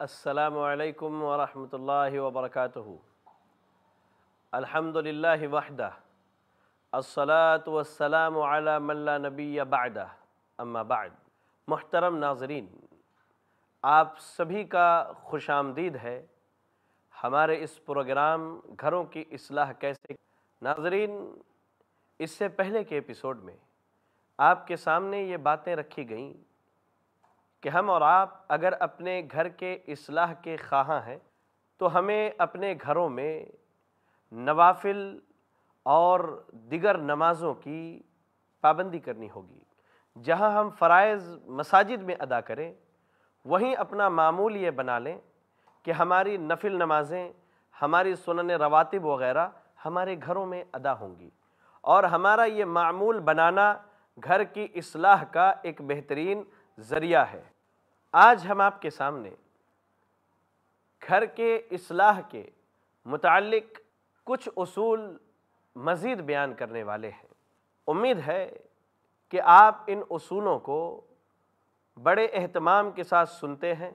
السلام علیکم ورحمۃ اللہ وبرکاتہ۔ الحمد للہ وحدہ۔ الصلاة والسلام علی من لا نبی بعدہ۔ اما بعد۔ محترم ناظرین، آپ سبھی کا خوش آمدید ہے۔ ہمارے اس پروگرام گھروں کی اصلاح کیسے؟ ناظرین، اس سے پہلے کے ایپیسوڈ میں آپ کے سامنے یہ باتیں رکھی گئیں۔ کہ ہم اور آپ اگر اپنے گھر کے اصلاح کے خواہاں ہیں، تو ہمیں اپنے گھروں میں نوافل اور دیگر نمازوں کی پابندی کرنی ہوگی۔ جہاں ہم فرائض مساجد میں ادا کریں، وہیں اپنا معمول یہ بنا لیں کہ ہماری نفل نمازیں، ہماری سنن رواتب وغیرہ ہمارے گھروں میں ادا ہوں گی۔ اور ہمارا یہ معمول بنانا گھر کی اصلاح کا ایک بہترین ذریعہ ہے۔ آج ہم آپ کے سامنے گھر کے اصلاح کے متعلق کچھ اصول مزید بیان کرنے والے ہیں۔ امید ہے کہ آپ ان اصولوں کو بڑے اہتمام کے ساتھ سنتے ہیں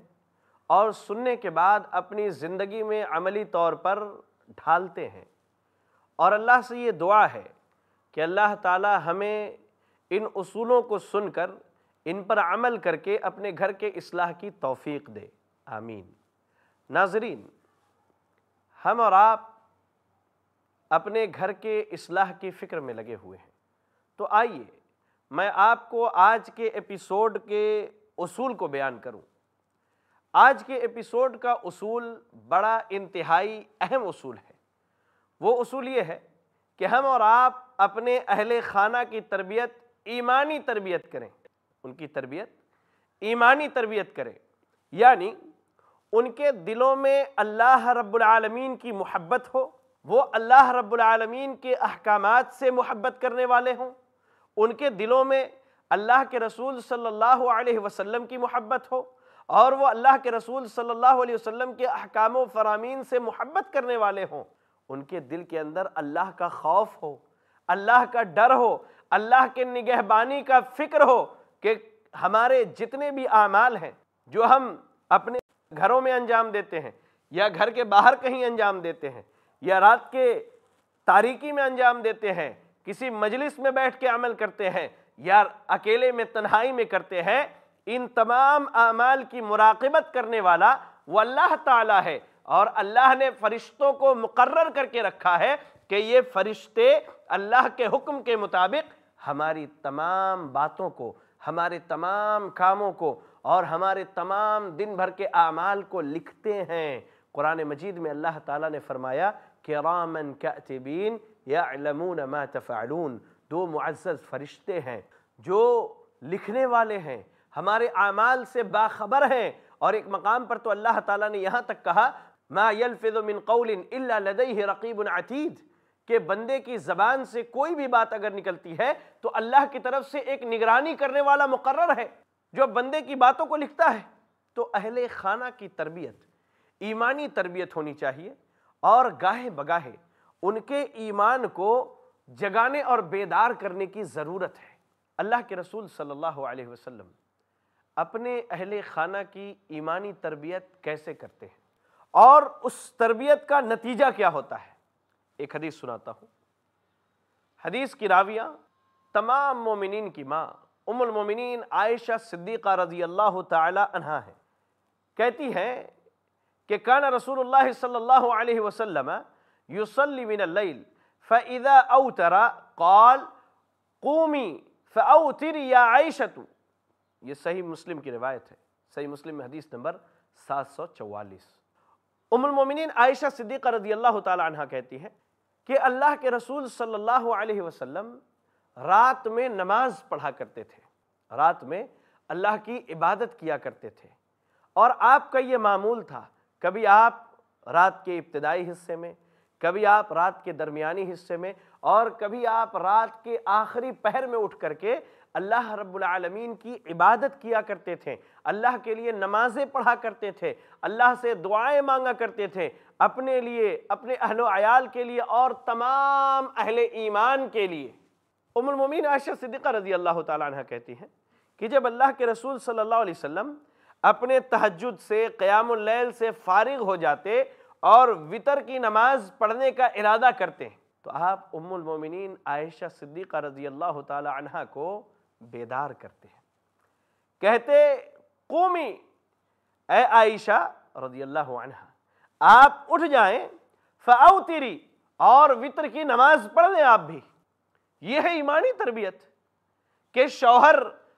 اور سننے کے بعد اپنی زندگی میں عملی طور پر ڈھالتے ہیں۔ اور اللہ سے یہ دعا ہے کہ اللہ تعالی ہمیں ان اصولوں کو سن کر ان پر عمل کر کے اپنے گھر کے اصلاح کی توفیق دے۔ آمین۔ ناظرین، ہم اور آپ اپنے گھر کے اصلاح کی فکر میں لگے ہوئے ہیں۔ تو آئیے، میں آپ کو آج کے ایپیسوڈ کے اصول کو بیان کروں۔ آج کے ایپیسوڈ کا اصول بڑا انتہائی اہم اصول ہے۔ وہ اصول یہ ہے کہ ہم اور آپ اپنے اہل خانہ کی تربیت، ایمانی تربیت کریں۔ ان کی تربیت، ایمانی تربیت کریں یعنی ان کے دلوں میں اللہ رب العالمین کی محبت ہو، وہ اللہ رب العالمین کے احکامات سے محبت کرنے والے ہوں۔ ان کے دلوں میں اللہ کے رسول صلی اللہ علیہ وسلم کی محبت ہو، اور وہ اللہ کے رسول صلی اللہ علیہ وسلم کے احکام و فرامین سے محبت کرنے والے ہوں۔ ان کے دل کے اندر اللہ کا خوف ہو، اللہ کا ڈر ہو، اللہ کے نگہبانی کا فکر ہو۔ کہ ہمارے جتنے بھی اعمال ہیں، جو ہم اپنے گھروں میں انجام دیتے ہیں، یا گھر کے باہر کہیں انجام دیتے ہیں، یا رات کے تاریکی میں انجام دیتے ہیں، کسی مجلس میں بیٹھ کے عمل کرتے ہیں، یا اکیلے میں تنہائی میں کرتے ہیں، ان تمام اعمال کی مراقبت کرنے والا وہ اللہ تعالیٰ ہے۔ اور اللہ نے فرشتوں کو مقرر کر کے رکھا ہے کہ یہ فرشتے اللہ کے حکم کے مطابق ہماری تمام باتوں کو ہمارے تمام کاموں کو اور ہمارے تمام دن بھر کے اعمال کو لکھتے ہیں۔ قرآن مجید میں اللہ تعالیٰ نے فرمایا کرامن کاتبین یعلمون ما تفعلون دو معزز فرشتے ہیں جو لکھنے والے ہیں، ہمارے اعمال سے باخبر ہیں۔ اور ایک مقام پر تو اللہ تعالیٰ نے یہاں تک کہا، ما يلفظ من قول الا لديه رقیب عتید کہ بندے کی زبان سے کوئی بھی بات اگر نکلتی ہے تو اللہ کی طرف سے ایک نگرانی کرنے والا مقرر ہے۔ جو بندے کی باتوں کو لکھتا ہے، تو اہل خانہ کی تربیت، ایمانی تربیت ہونی چاہیے۔ اور گاہے بگاہے، ان کے ایمان کو جگانے اور بیدار کرنے کی ضرورت ہے۔ اللہ کے رسول صلی اللہ علیہ وسلم اپنے اہل خانہ کی ایمانی تربیت کیسے کرتے ہیں؟ اور اس تربیت کا نتیجہ کیا ہوتا ہے؟ ایک حدیث سناتا ہوں۔ حدیث کی راویہ تمام مومنین کی ماں، ام المومنین عائشہ صدیقہ رضی اللہ تعالی عنہ ہے کہتی ہیں کہ کان رسول اللہ صلی اللہ علیہ وسلم یصلی من اللیل فاذا اوتر قال، قومی فاوتر یا عائشة یہ صحیح مسلم کی روایت ہے۔ صحیح مسلم میں حدیث نمبر سات سو چوالیس۔ ام المومنین عائشہ صدیقہ رضی اللہ تعالی عنہ کہتی ہے کہ اللہ کے رسول صلی اللہ علیہ وسلم رات میں نماز پڑھا کرتے تھے۔ رات میں اللہ کی عبادت کیا کرتے تھے۔ اور آپ کا یہ معمول تھا، کبھی آپ رات کے ابتدائی حصے میں، کبھی آپ رات کے درمیانی حصے میں، اور کبھی آپ رات کے آخری پہر میں اٹھ کر کے اللہ رب العالمین کی عبادت کیا کرتے تھے۔ اللہ کے لیے نمازیں پڑھا کرتے تھے۔ اللہ سے دعائیں مانگا کرتے تھے۔ اپنے لیے، اپنے اہل و عیال کے لیے اور تمام اہل ایمان کے لیے۔ ام المومین عائشہ صدیقہ رضی اللہ تعالیٰ عنہ کہتی ہیں کہ جب اللہ کے رسول صلی اللہ علیہ وسلم اپنے تحجد سے، قیام اللیل سے فارغ ہو جاتے اور وطر کی نماز پڑھنے کا ارادہ کرتے ہیں، تو آپ ام المومنین عائشہ صدیقہ رضی اللہ تعالی عنہ کو بیدار کرتے ہیں۔ کہتے قومی، اے عائشہ رضی اللہ عنہ آپ اٹھ جائیں فاؤتری اور وطر کی نماز پڑھ لیں آپ بھی۔ یہ ہے ایمانی تربیت۔ کہ شوہر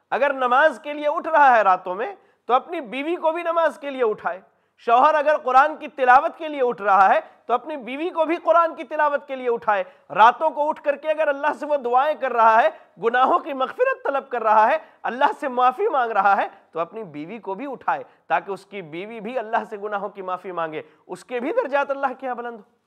اگر نماز کے لیے اٹھ رہا ہے راتوں میں، تو اپنی بیوی کو بھی نماز کے لیے اٹھائے۔ شوہر اگر قرآن کی تلاوت کے لیے اٹھ رہا ہے تو اپنی بیوی کو بھی قرآن کی تلاوت کے لیے اٹھائے۔ راتوں کو اٹھ کر کے اگر اللہ سے وہ دعائیں کر رہا ہے، گناہوں کی مغفرت طلب کر رہا ہے، اللہ سے معافی مانگ رہا ہے، تو اپنی بیوی کو بھی اٹھائے تاکہ اس کی بیوی بھی اللہ سے گناہوں کی معافی مانگے۔ اس کے بھی درجات اللہ کے یہاں بلند ہو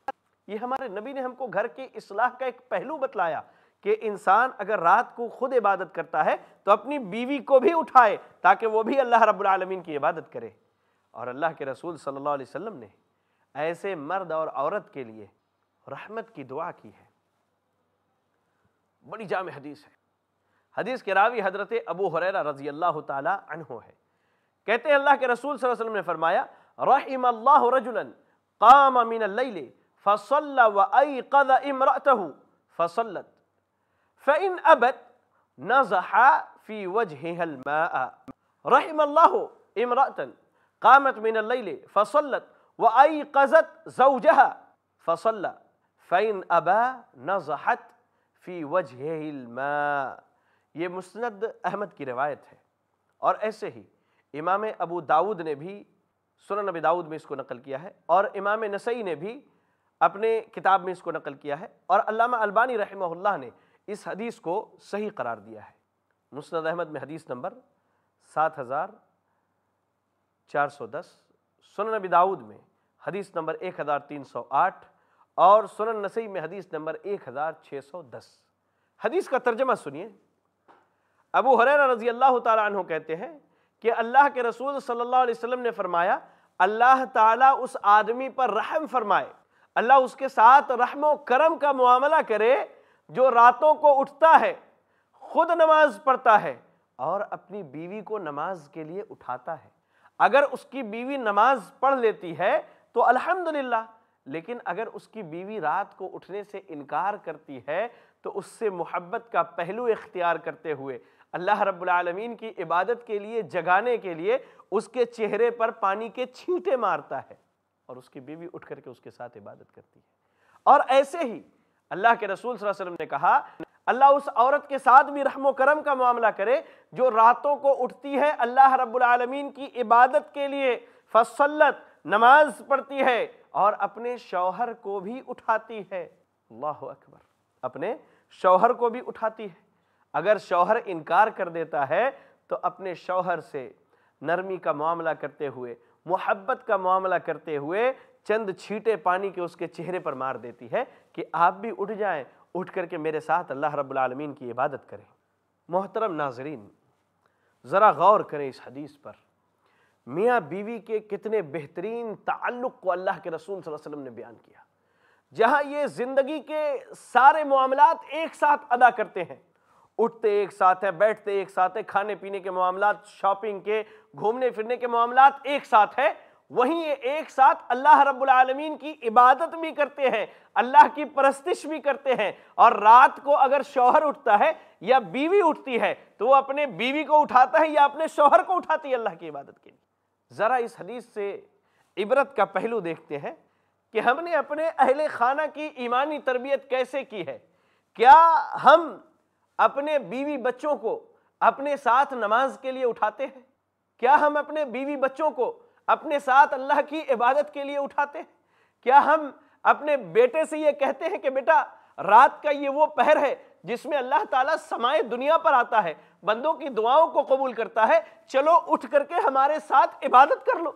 یہ ہمارے نبی نے ہم کو گھر کی اصلاح کا ایک پہلو بتلایا کہ انسان اگر رات کو خود عبادت کرتا ہے تو اپنی بیوی کو بھی اٹھائے تاکہ وہ بھی اللہ رب العالمین کی عبادت کرے۔ اور اللہ کے رسول صلی اللہ علیہ وسلم نے ایسے مرد اور عورت کے لیے رحمت کی دعا کی ہے۔ بڑی جامع حدیث ہے۔ حدیث کے راوی حضرت ابو حریرہ رضی اللہ تعالی عنہ ہے۔ کہتے ہیں اللہ کے رسول صلی اللہ علیہ وسلم نے فرمایا، رحم اللہ رجلا قام من اللیل فصل وایقظ امرأته فصلت، فإن أبت نزح في وجهها الماء۔ رحم الله امرأة قامت من الليل فصلت وأيقظت زوجها. فصلى. فإن أبا نزحت في وجهه الماء. یہ مسند احمد کی روایت ہے۔ اور ایسے ہی امام ابو داود نے بھی سنن نبی داود میں اس کو نقل کیا ہے۔ اور امام نسائی نے بھی اپنے کتاب میں اس کو نقل کیا ہے۔ اور علامہ البانی رحمہ اللہ نے اس حدیث کو صحیح قرار دیا ہے۔ مسند احمد میں حدیث نمبر سات ہزار چار سو دس۔ سنن نبی داود میں حدیث نمبر ایک ہزار تین سو آٹھ اور سنن نسی میں حدیث نمبر ایک ہزار چھ سو دس۔ حدیث کا ترجمہ سنیے۔ ابو حریرہ رضی اللہ تعالیٰ عنہ کہتے ہیں کہ اللہ کے رسول صلی اللہ علیہ وسلم نے فرمایا، اللہ تعالیٰ اس آدمی پر رحم فرمائے۔ اللہ اس کے ساتھ رحم و کرم کا معاملہ کرے جو راتوں کو اٹھتا ہے، خود نماز پڑھتا ہے اور اپنی بیوی کو نماز کے لیے اٹھاتا ہے۔ اگر اس کی بیوی نماز پڑھ لیتی ہے تو الحمدللہ، لیکن اگر اس کی بیوی رات کو اٹھنے سے انکار کرتی ہے، تو اس سے محبت کا پہلو اختیار کرتے ہوئے، اللہ رب العالمین کی عبادت کے لیے، جگانے کے لیے، اس کے چہرے پر پانی کے چھینٹے مارتا ہے اور اس کی بیوی اٹھ کر کے اس کے ساتھ عبادت کرتی ہے۔ اور ایسے ہی اللہ کے رسول صلی اللہ علیہ وسلم نے کہا، اللہ اس عورت کے ساتھ بھی رحم و کرم کا معاملہ کرے جو راتوں کو اٹھتی ہے، اللہ رب العالمین کی عبادت کے لیے، فصلت نماز پڑھتی ہے اور اپنے شوہر کو بھی اٹھاتی ہے۔ اللہ اکبر۔ اپنے شوہر کو بھی اٹھاتی ہے۔ اگر شوہر انکار کر دیتا ہے تو اپنے شوہر سے نرمی کا معاملہ کرتے ہوئے، محبت کا معاملہ کرتے ہوئے چند چھیٹے پانی کے اس کے چہرے پر مار دیتی ہے کہ آپ بھی اٹھ جائیں، اٹھ کر کے میرے ساتھ اللہ رب العالمین کی عبادت کریں۔ محترم ناظرین، ذرا غور کریں اس حدیث پر۔ میاں بیوی کے کتنے بہترین تعلق کو اللہ کے رسول صلی اللہ علیہ وسلم نے بیان کیا۔ جہاں یہ زندگی کے سارے معاملات ایک ساتھ ادا کرتے ہیں۔ اٹھتے ایک ساتھ ہیں، بیٹھتے ایک ساتھ ہیں، کھانے پینے کے معاملات شاپنگ کے، گھومنے پھرنے کے معاملات ایک ساتھ ہیں۔ وہیں یہ ایک ساتھ اللہ رب العالمین کی عبادت بھی کرتے ہیں، اللہ کی پرستش بھی کرتے ہیں۔ اور رات کو اگر شوہر اٹھتا ہے یا بیوی اٹھتی ہے، تو وہ اپنے بیوی کو اٹھاتا ہے یا اپنے شوہر کو اٹھاتی ہے اللہ کی عبادت کے لیے۔ ذرا اس حدیث سے عبرت کا پہلو دیکھتے ہیں کہ ہم نے اپنے اہل خانہ کی ایمانی تربیت کیسے کی ہے؟ کیا ہم اپنے بیوی بچوں کو اپنے ساتھ نماز کے لیے اٹھاتے ہیں؟ کیا ہم اپنے بیوی بچوں کو اپنے ساتھ اللہ کی عبادت کے لیے اٹھاتے ہیں؟ کیا ہم اپنے بیٹے سے یہ کہتے ہیں کہ بیٹا، رات کا یہ وہ پہر ہے جس میں اللہ تعالیٰ سمائے دنیا پر آتا ہے بندوں کی دعاؤں کو قبول کرتا ہے، چلو اٹھ کر کے ہمارے ساتھ عبادت کر لو۔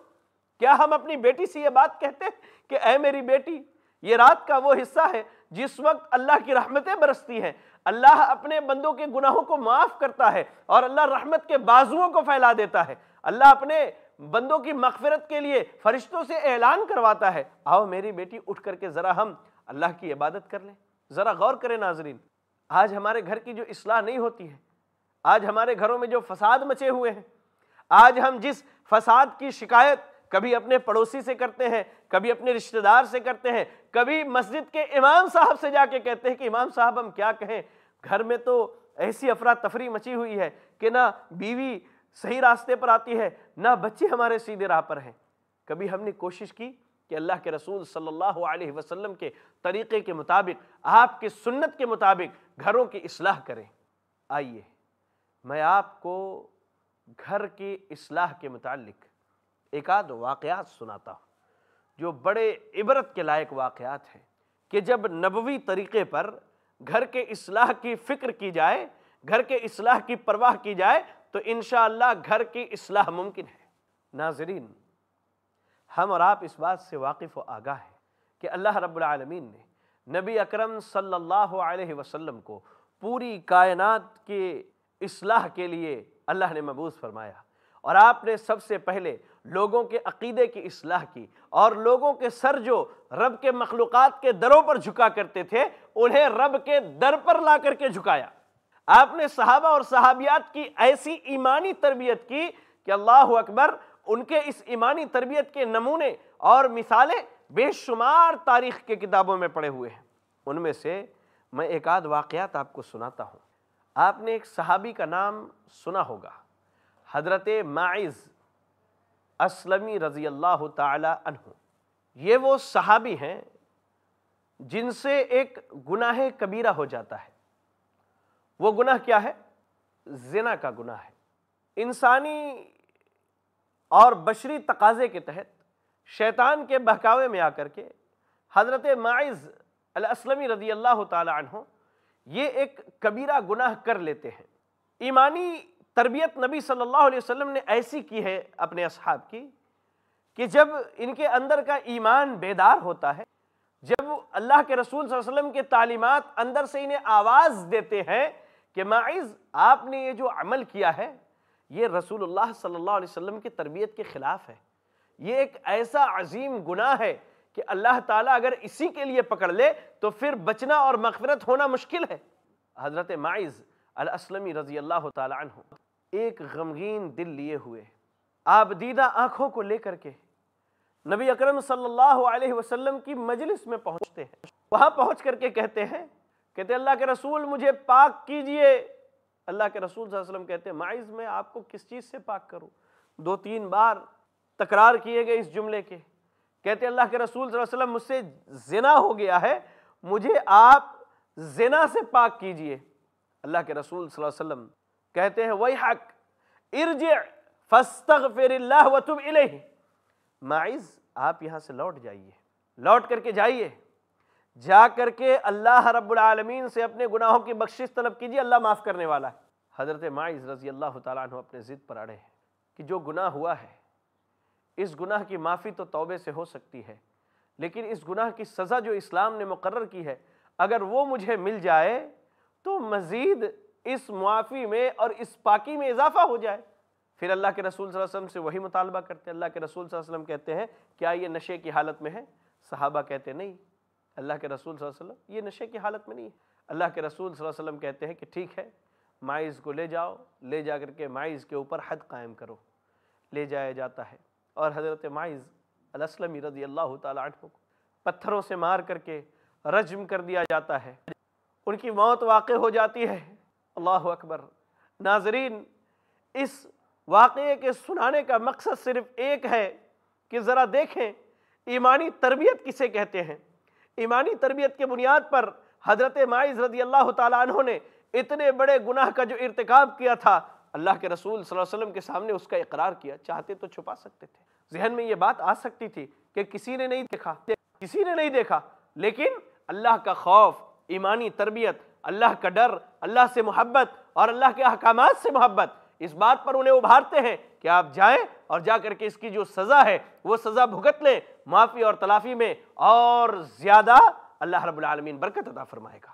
کیا ہم اپنی بیٹی سے یہ بات کہتے ہیں کہ اے میری بیٹی، یہ رات کا وہ حصہ ہے جس وقت اللہ کی رحمتیں برستی ہیں۔ اللہ اپنے بندوں کے گناہوں کو معاف کرتا ہے اور اللہ رحمت کے بازوؤں کو پھیلا دیتا ہے۔ اللہ اپنے بندوں کی مغفرت کے لیے فرشتوں سے اعلان کرواتا ہے۔ آؤ میری بیٹی، اٹھ کر کے ذرا ہم اللہ کی عبادت کر لیں۔ ذرا غور کریں ناظرین، آج ہمارے گھر کی جو اصلاح نہیں ہوتی ہے آج ہمارے گھروں میں جو فساد مچے ہوئے ہیں، آج ہم جس فساد کی شکایت کبھی اپنے پڑوسی سے کرتے ہیں، کبھی اپنے رشتہ دار سے کرتے ہیں، کبھی مسجد کے امام صاحب سے جا کے کہتے ہیں کہ امام صاحب ہم کیا کہیں۔ گھر میں تو ایسی افراتفری مچی ہوئی ہے کہ نہ بیوی صحیح راستے پر آتی ہے، نہ بچے ہمارے سیدھے راہ پر ہیں۔ کبھی ہم نے کوشش کی کہ اللہ کے رسول صلی اللہ علیہ وسلم کے طریقے کے مطابق، آپ کے سنت کے مطابق گھروں کی اصلاح کریں۔ آئیے۔ میں آپ کو گھر کی اصلاح کے متعلق ایک آدھ واقعات سناتا ہوں، جو بڑے عبرت کے لائق واقعات ہیں کہ جب نبوی طریقے پر گھر کے اصلاح کی فکر کی جائے، گھر کے اصلاح کی پرواہ کی جائے، تو انشاءاللہ گھر کی اصلاح ممکن ہے۔ ناظرین، ہم اور آپ اس بات سے واقف و آگاہ ہیں کہ اللہ رب العالمین نے نبی اکرم صلی اللہ علیہ وسلم کو پوری کائنات کے اصلاح کے لیے اللہ نے مبوض فرمایا۔ اور آپ نے سب سے پہلے لوگوں کے عقیدے کی اصلاح کی اور لوگوں کے سر جو رب کے مخلوقات کے دروں پر جھکا کرتے تھے، انہیں رب کے در پر لا کر کے جھکایا۔ آپ نے صحابہ اور صحابیات کی ایسی ایمانی تربیت کی کہ اللہ اکبر ان کے اس ایمانی تربیت کے نمونے اور مثالیں بے شمار تاریخ کے کتابوں میں پڑے ہوئے ہیں۔ ان میں سے میں ایک آدھ واقعات آپ کو سناتا ہوں۔ آپ نے ایک صحابی کا نام سنا ہوگا، حضرت معز اسلمی رضی اللہ تعالی عنہ۔ یہ وہ صحابی ہیں جن سے ایک گناہ کبیرہ ہو جاتا ہے۔ وہ گناہ کیا ہے؟ زنا کا گناہ ہے۔ انسانی اور بشری تقاضے کے تحت شیطان کے بہکاوے میں آ کر کے حضرت معز الاسلمی رضی اللہ تعالی عنہ یہ ایک کبیرہ گناہ کر لیتے ہیں۔ ایمانی تربیت نبی صلی اللہ علیہ وسلم نے ایسی کی ہے اپنے اصحاب کی کہ جب ان کے اندر کا ایمان بیدار ہوتا ہے، جب اللہ کے رسول صلی اللہ علیہ وسلم کے تعلیمات اندر سے انہیں آواز دیتے ہیں کہ معیز، آپ نے یہ جو عمل کیا ہے، یہ رسول اللہ صلی اللہ علیہ وسلم کی تربیت کے خلاف ہے۔ یہ ایک ایسا عظیم گناہ ہے کہ اللہ تعالیٰ اگر اسی کے لیے پکڑ لے تو پھر بچنا اور مغفرت ہونا مشکل ہے۔ حضرت معیز الاسلمی رضی اللہ تعالیٰ عنہ ایک غمگین دل لیے ہوئے آپ دیدہ آنکھوں کو لے کر کے نبی اکرم صلی اللہ علیہ وسلم کی مجلس میں پہنچتے ہیں۔ وہاں پہنچ کر کے کہتے ہیں کہتے ہیں، اللہ کے رسول مجھے پاک کیجیے۔ اللہ کے رسول صلی اللہ علیہ وسلم کہتے ہیں، معیز، میں آپ کو کس چیز سے پاک کروں؟ دو تین بار تکرار کیے گئے اس جملے کے۔ کہتے اللہ کے رسول صلی اللہ علیہ وسلم، مجھ سے زنا ہو گیا ہے، مجھے آپ زنا سے پاک کیجیے۔ اللہ کے رسول صلی اللہ علیہ وسلم کہتے ہیں وَيْحَكْ ارجع فَاسْتَغْفِرِ اللَّهِ وَتُبْ إِلَيْهِ معیز آپ یہاں سے لوٹ جائیے، لوٹ کر کے جائیے۔ جا کر کے اللہ رب العالمین سے اپنے گناہوں کی بخشش طلب کیجیے، اللہ معاف کرنے والا ہے۔ حضرت معیز رضی اللہ تعالیٰ عنہ اپنے ضد پر اڑے ہیں کہ جو گناہ ہوا ہے اس گناہ کی معافی تو توبے سے ہو سکتی ہے، لیکن اس گناہ کی سزا جو اسلام نے مقرر کی ہے، اگر وہ مجھے مل جائے تو مزید اس معافی میں اور اس پاکی میں اضافہ ہو جائے۔ پھر اللہ کے رسول صلی اللہ علیہ وسلم سے وہی مطالبہ کرتے ہیں۔ اللہ کے رسول صلی اللہ علیہ وسلم کہتے ہیں، کیا یہ نشے کی حالت میں ہے؟ صحابہ کہتے ہیں، نہیں۔ اللہ کے رسول صلی اللہ علیہ وسلم، یہ نشے کی حالت میں نہیں ہے۔ اللہ کے رسول صلی اللہ علیہ وسلم کہتے ہیں کہ ٹھیک ہے، مائز کو لے جاؤ، لے جا کر کے مائز کے اوپر حد قائم کرو۔ لے جایا جاتا ہے۔ اور حضرت مائز الاسلمی رضی اللہ تعالیٰ عنہ کو پتھروں سے مار کر کے رجم کر دیا جاتا ہے۔ ان کی موت واقع ہو جاتی ہے۔ اللہ اکبر۔ ناظرین، اس واقعے کے سنانے کا مقصد صرف ایک ہے کہ ذرا دیکھیں ایمانی تربیت کسے کہتے ہیں۔ ایمانی تربیت کے بنیاد پر حضرت معیز رضی اللہ تعالیٰ عنہ نے اتنے بڑے گناہ کا جو ارتکاب کیا تھا اللہ کے رسول صلی اللہ علیہ وسلم کے سامنے اس کا اقرار کیا، چاہتے تو چھپا سکتے تھے۔ ذہن میں یہ بات آ سکتی تھی کہ کسی نے نہیں دیکھا، کسی نے نہیں دیکھا، لیکن اللہ کا خوف، ایمانی تربیت، اللہ کا ڈر، اللہ سے محبت اور اللہ کے احکامات سے محبت، اس بات پر انہیں ابھارتے ہیں کہ آپ جائیں اور جا کر کے اس کی جو سزا ہے، وہ سزا بھگت لیں، معافی اور تلافی میں اور زیادہ اللہ رب العالمین برکت عطا فرمائے گا۔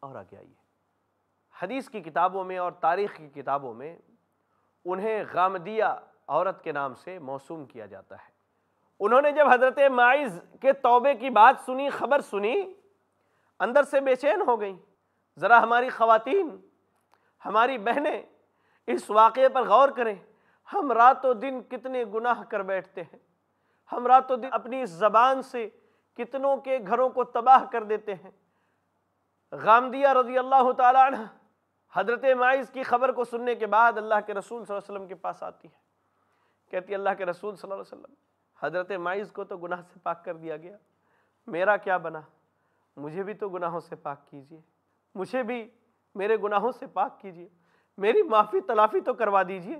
اور آگے آئیے۔ حدیث کی کتابوں میں اور تاریخ کی کتابوں میں انہیں غامدیہ عورت کے نام سے موسوم کیا جاتا ہے۔ انہوں نے جب حضرت معیز کے توبے کی بات سنی، خبر سنی، اندر سے بے چین ہو گئیں۔ ذرا ہماری خواتین، ہماری بہنیں اس واقعے پر غور کریں۔ ہم رات و دن کتنے گناہ کر بیٹھتے ہیں۔ ہم رات و دن اپنی اس زبان سے کتنوں کے گھروں کو تباہ کر دیتے ہیں۔ غامدیہ رضی اللہ تعالیٰ عنہ حضرت معیز کی خبر کو سننے کے بعد اللہ کے رسول صلی اللہ علیہ وسلم کے پاس آتی ہے۔ کہتی اللہ کے رسول صلی اللہ علیہ وسلم، حضرت معیز کو تو گناہ سے پاک کر دیا گیا۔ میرا کیا بنا؟ مجھے بھی تو گناہوں سے پاک کیجیے مجھے بھی میرے گناہوں سے پاک کیجیے میری معافی، تلافی تو کروا دیجیے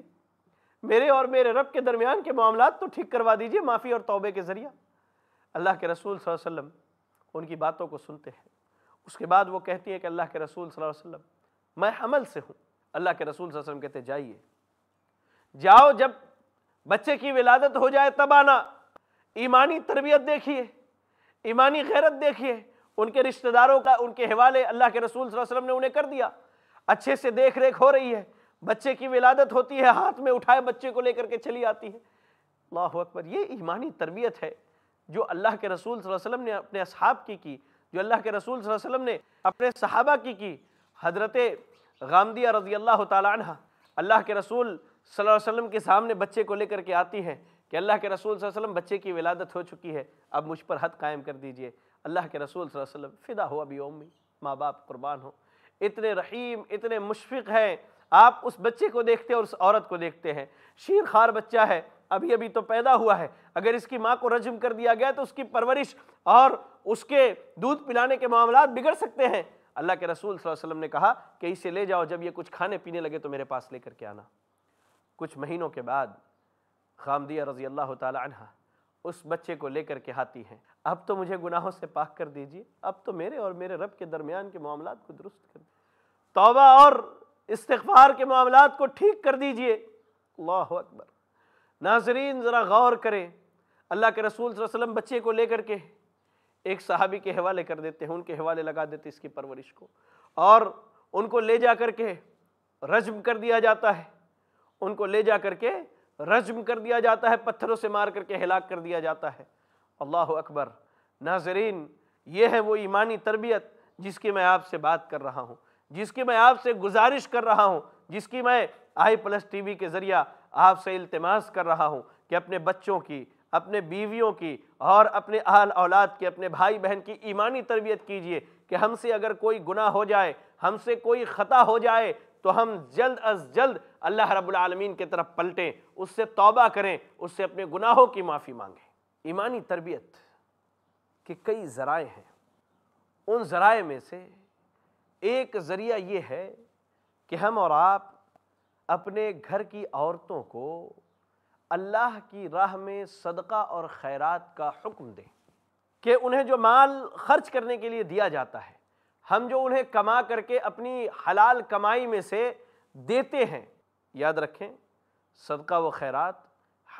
میرے اور میرے رب کے درمیان کے معاملات تو ٹھیک کروا دیجیے معافی اور توبے کے ذریعہ۔ اللہ کے رسول صلی اللہ علیہ وسلم ان کی باتوں کو سنتے ہیں۔ اس کے بعد وہ کہتی ہے کہ اللہ کے رسول صلی اللہ علیہ وسلم میں حمل سے ہوں۔ اللہ کے رسول صلی اللہ علیہ وسلم کہتے جائیے۔ جاؤ، جب بچے کی ولادت ہو جائے تب آنا۔ ایمانی تربیت دیکھیے، ایمانی غیرت دیکھیے۔ ان کے رشتہ داروں کا، ان کے حوالے اللہ کے رسول صلی اللہ علیہ وسلم نے انہیں کر دیا۔ اچھے سے دیکھ ریکھ ہو رہی ہے۔ بچے کی ولادت ہوتی ہے، ہاتھ میں اٹھائے بچے کو لے کر کے چلی آتی ہے۔ اللہ اکبر، یہ ایمانی تربیت ہے جو اللہ کے رسول صلی اللہ علیہ وسلم نے اپنے اصحاب کی کی، جو اللہ کے رسول صلی اللہ علیہ وسلم نے اپنے صحابہ کی کی۔ حضرت غامدیہ رضی اللہ تعالی عنہ اللہ کے رسول صلی اللہ علیہ وسلم کے سامنے بچے کو لے کر کے آتی ہے کہ اللہ کے رسول صلی اللہ علیہ وسلم بچے کی ولادت ہو چکی ہے، اب مجھ پر حد قائم کر دیجیے۔ اللہ کے رسول صلی اللہ علیہ وسلم فدا ہو ابھی امی ماں باپ قربان ہو اتنے رحیم، اتنے مشفق ہیں۔ آپ اس بچے کو دیکھتے اور اس عورت کو دیکھتے ہیں۔ شیر خار بچہ ہے، ابھی ابھی تو پیدا ہوا ہے۔ اگر اس کی ماں کو رجم کر دیا گیا تو اس کی پرورش اور اس کے دودھ پلانے کے معاملات بگڑ سکتے ہیں۔ اللہ کے رسول صلی اللہ علیہ وسلم نے کہا کہ اسے لے جاؤ، جب یہ کچھ کھانے پینے لگے تو میرے پاس لے کر کے آنا۔ کچھ مہینوں کے بعد خامدیہ رضی اللہ تعالی عنہ اس بچے کو لے کر کے آتی ہیں۔ اب تو مجھے گناہوں سے پاک کر دیجیے اب تو میرے اور میرے رب کے درمیان کے معاملات کو درست کر دیجیے توبہ اور استغفار کے معاملات کو ٹھیک کر دیجیے اللہ اکبر۔ ناظرین، ذرا غور کریں۔ اللہ کے رسول صلی اللہ علیہ وسلم بچے کو لے کر کے ایک صحابی کے حوالے کر دیتے ہیں، ان کے حوالے لگا دیتے اس کی پرورش کو۔ اور ان کو لے جا کر کے رجم کر دیا جاتا ہے۔ ان کو لے جا کر کے رجم کر دیا جاتا ہے، پتھروں سے مار کر کے ہلاک کر دیا جاتا ہے۔ اللہ اکبر۔ ناظرین، یہ ہے وہ ایمانی تربیت جس کی میں آپ سے بات کر رہا ہوں، جس کی میں آپ سے گزارش کر رہا ہوں، جس کی میں آئی پلس ٹی وی کے ذریعہ آپ سے التماس کر رہا ہوں کہ اپنے بچوں کی اپنے بیویوں کی اور اپنے اہل اولاد کی، اپنے بھائی بہن کی ایمانی تربیت کیجیے کہ ہم سے اگر کوئی گناہ ہو جائے، ہم سے کوئی خطا ہو جائے تو ہم جلد از جلد اللہ رب العالمین کے طرف پلٹیں، اس سے توبہ کریں، اس سے اپنے گناہوں کی معافی مانگیں۔ ایمانی تربیت کے کئی ذرائع ہیں۔ ان ذرائع میں سے ایک ذریعہ یہ ہے کہ ہم اور آپ اپنے گھر کی عورتوں کو اللہ کی راہ میں صدقہ اور خیرات کا حکم دیں کہ انہیں جو مال خرچ کرنے کے لیے دیا جاتا ہے، ہم جو انہیں کما کر کے اپنی حلال کمائی میں سے دیتے ہیں، یاد رکھیں، صدقہ و خیرات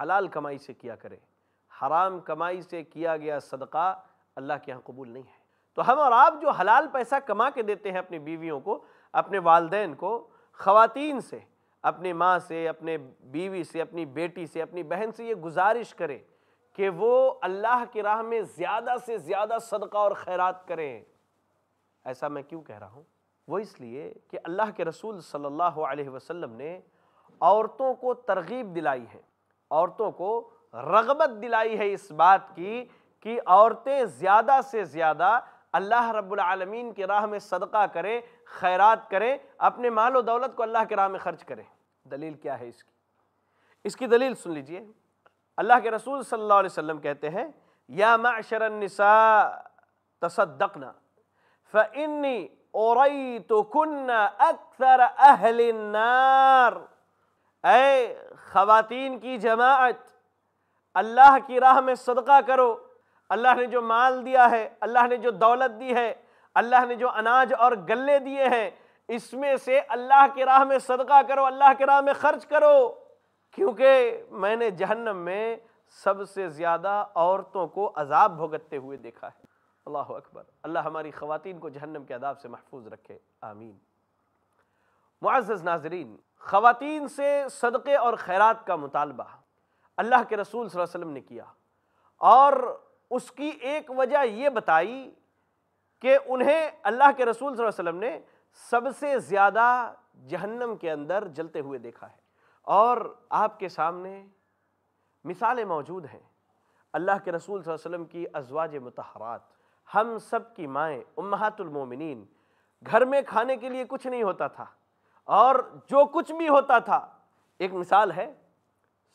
حلال کمائی سے کیا کریں۔ حرام کمائی سے کیا گیا صدقہ اللہ کے یہاں قبول نہیں ہے۔ تو ہم اور آپ جو حلال پیسہ کما کے دیتے ہیں اپنی بیویوں کو، اپنے والدین کو، خواتین سے اپنی ماں سے اپنے بیوی سے، اپنی بیٹی سے، اپنی بہن سے یہ گزارش کرے کہ وہ اللہ کی راہ میں زیادہ سے زیادہ صدقہ اور خیرات کریں۔ ایسا میں کیوں کہہ رہا ہوں؟ وہ اس لیے کہ اللہ کے رسول صلی اللہ علیہ وسلم نے عورتوں کو ترغیب دلائی ہے۔ عورتوں کو رغبت دلائی ہے اس بات کی کہ عورتیں زیادہ سے زیادہ اللہ رب العالمین کی راہ میں صدقہ کریں، خیرات کریں، اپنے مال و دولت کو اللہ کے راہ میں خرچ کریں۔ دلیل کیا ہے اس کی؟ اس کی دلیل سن لیجیے۔ اللہ کے رسول صلی اللہ علیہ وسلم کہتے ہیں، یا معشر النساء تصدقنا، فإنی اوريتكن اکثر اہل النار۔ اے خواتین کی جماعت، اللہ کی راہ میں صدقہ کرو۔ اللہ نے جو مال دیا ہے، اللہ نے جو دولت دی ہے، اللہ نے جو اناج اور گلے دیے ہیں اس میں سے اللہ کے راہ میں صدقہ کرو، اللہ کے راہ میں خرچ کرو۔ کیونکہ میں نے جہنم میں سب سے زیادہ عورتوں کو عذاب بھگتتے ہوئے دیکھا ہے۔ اللہ اکبر۔ اللہ ہماری خواتین کو جہنم کے عذاب سے محفوظ رکھے۔ آمین۔ معزز ناظرین، خواتین سے صدقے اور خیرات کا مطالبہ اللہ کے رسول صلی اللہ علیہ وسلم نے کیا۔ اور اس کی ایک وجہ یہ بتائی کہ انہیں اللہ کے رسول صلی اللہ علیہ وسلم نے سب سے زیادہ جہنم کے اندر جلتے ہوئے دیکھا ہے۔ اور آپ کے سامنے مثالیں موجود ہیں۔ اللہ کے رسول صلی اللہ علیہ وسلم کی ازواج متحرات ہم سب کی مائیں، امہات المومنین۔ گھر میں کھانے کے لیے کچھ نہیں ہوتا تھا۔ اور جو کچھ بھی ہوتا تھا۔ ایک مثال ہے،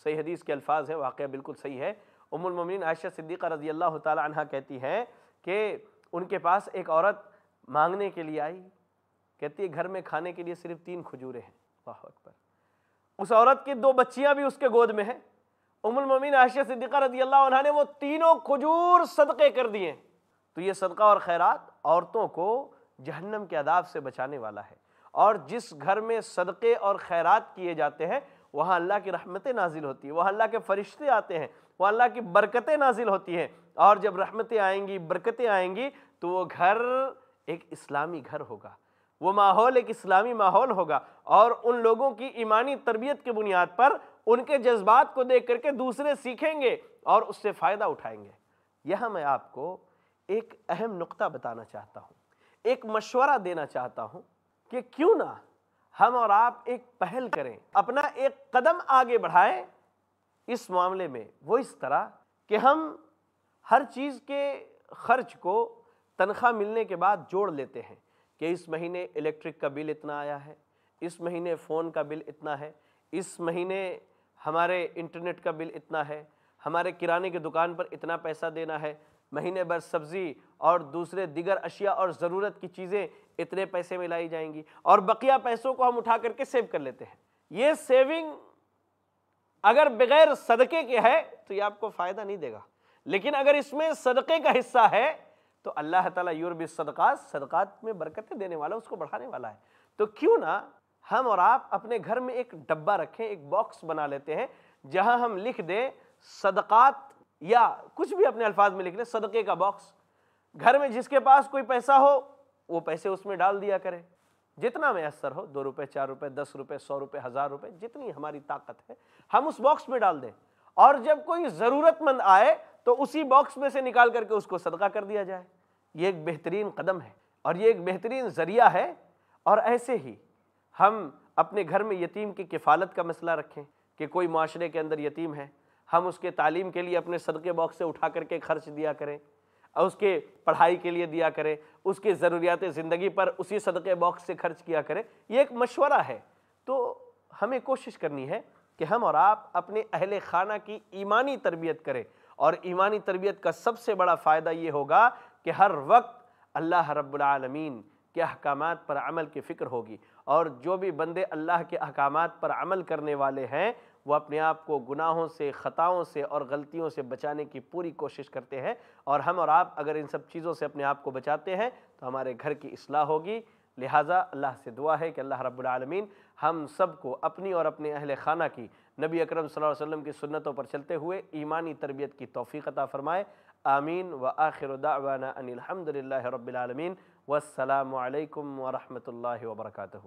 صحیح حدیث کے الفاظ ہے واقعہ بالکل صحیح ہے۔ ام المومنین عائشہ صدیقہ رضی اللہ تعالی عنہ کہتی ہیں کہ ان کے پاس ایک عورت مانگنے کے لیے آئی۔ کہتی ہے گھر میں کھانے کے لیے صرف تین کھجورے ہیں۔ اللہ اکبر۔ اس عورت کی دو بچیاں بھی اس کے گود میں ہیں۔ ام المومین عائشہ صدیقہ رضی اللہ عنہ نے وہ تینوں کھجور صدقے کر دیے۔ تو یہ صدقہ اور خیرات عورتوں کو جہنم کے عذاب سے بچانے والا ہے۔ اور جس گھر میں صدقے اور خیرات کیے جاتے ہیں، وہاں اللہ کی رحمتیں نازل ہوتی ہیں۔ وہاں اللہ کے فرشتے آتے ہیں۔ وہاں اللہ کی برکتیں نازل ہوتی ہیں۔ اور جب رحمتیں آئیں گی، برکتیں آئیں گی، تو وہ گھر ایک اسلامی گھر ہوگا۔ وہ ماحول ایک اسلامی ماحول ہوگا اور ان لوگوں کی ایمانی تربیت کے بنیاد پر ان کے جذبات کو دیکھ کر کے دوسرے سیکھیں گے اور اس سے فائدہ اٹھائیں گے۔ یہاں میں آپ کو ایک اہم نقطہ بتانا چاہتا ہوں، ایک مشورہ دینا چاہتا ہوں کہ کیوں نہ ہم اور آپ ایک پہل کریں، اپنا ایک قدم آگے بڑھائیں۔ اس معاملے میں وہ اس طرح کہ ہم ہر چیز کے خرچ کو تنخواہ ملنے کے بعد جوڑ لیتے ہیں۔ کہ اس مہینے الیکٹرک کا بل اتنا آیا ہے، اس مہینے فون کا بل اتنا ہے، اس مہینے ہمارے انٹرنیٹ کا بل اتنا ہے، ہمارے کرانے کی دکان پر اتنا پیسہ دینا ہے، مہینے بھر سبزی اور دوسرے دیگر اشیاء اور ضرورت کی چیزیں اتنے پیسے میں لائی جائیں گی اور بقیہ پیسوں کو ہم اٹھا کر کے سیو کر لیتے ہیں۔ یہ سیونگ اگر بغیر صدقے کے ہے تو یہ آپ کو فائدہ نہیں دے گا۔ لیکن اگر اس میں صدقے کا حصہ ہے تو اللہ تعالیٰ یورب صدقات صدقات میں برکتیں دینے والا، اس کو بڑھانے والا ہے۔ تو کیوں نہ ہم اور آپ اپنے گھر میں ایک ڈبہ رکھیں، ایک باکس بنا لیتے ہیں، جہاں ہم لکھ دیں صدقات یا کچھ بھی اپنے الفاظ میں لکھ لیں، صدقے کا باکس۔ گھر میں جس کے پاس کوئی پیسہ ہو، وہ پیسے اس میں ڈال دیا کرے جتنا میسر ہو، دو روپے، چار روپے، دس روپے، سو روپے، ہزار روپے، جتنی ہماری طاقت ہے، ہم اس باکس میں ڈال دیں۔ اور جب کوئی ضرورت مند آئے تو اسی باکس میں سے نکال کر کے اس کو صدقہ کر دیا جائے۔ یہ ایک بہترین قدم ہے اور یہ ایک بہترین ذریعہ ہے۔ اور ایسے ہی ہم اپنے گھر میں یتیم کی کفالت کا مسئلہ رکھیں کہ کوئی معاشرے کے اندر یتیم ہے، ہم اس کے تعلیم کے لیے اپنے صدقے باکس سے اٹھا کر کے خرچ دیا کریں اور اس کے پڑھائی کے لیے دیا کریں، اس کے ضروریات زندگی پر اسی صدقے باکس سے خرچ کیا کریں۔ یہ ایک مشورہ ہے۔ تو ہمیں کوشش کرنی ہے کہ ہم اور آپ اپنے اہل خانہ کی ایمانی تربیت کریں۔ اور ایمانی تربیت کا سب سے بڑا فائدہ یہ ہوگا کہ ہر وقت اللہ رب العالمین کے احکامات پر عمل کی فکر ہوگی اور جو بھی بندے اللہ کے احکامات پر عمل کرنے والے ہیں، وہ اپنے آپ کو گناہوں سے، خطاؤں سے اور غلطیوں سے بچانے کی پوری کوشش کرتے ہیں۔ اور ہم اور آپ اگر ان سب چیزوں سے اپنے آپ کو بچاتے ہیں، تو ہمارے گھر کی اصلاح ہوگی۔ لہٰذا اللہ سے دعا ہے کہ اللہ رب العالمین ہم سب کو اپنی اور اپنے اہل خانہ کی نبی اکرم صلی اللہ علیہ وسلم کی سنتوں پر چلتے ہوئے ایمانی تربیت کی توفیق عطا فرمائے۔ آمین۔ و آخر دعوانا ان الحمد للہ رب العالمین۔ والسلام علیکم ورحمۃ اللہ وبرکاتہ۔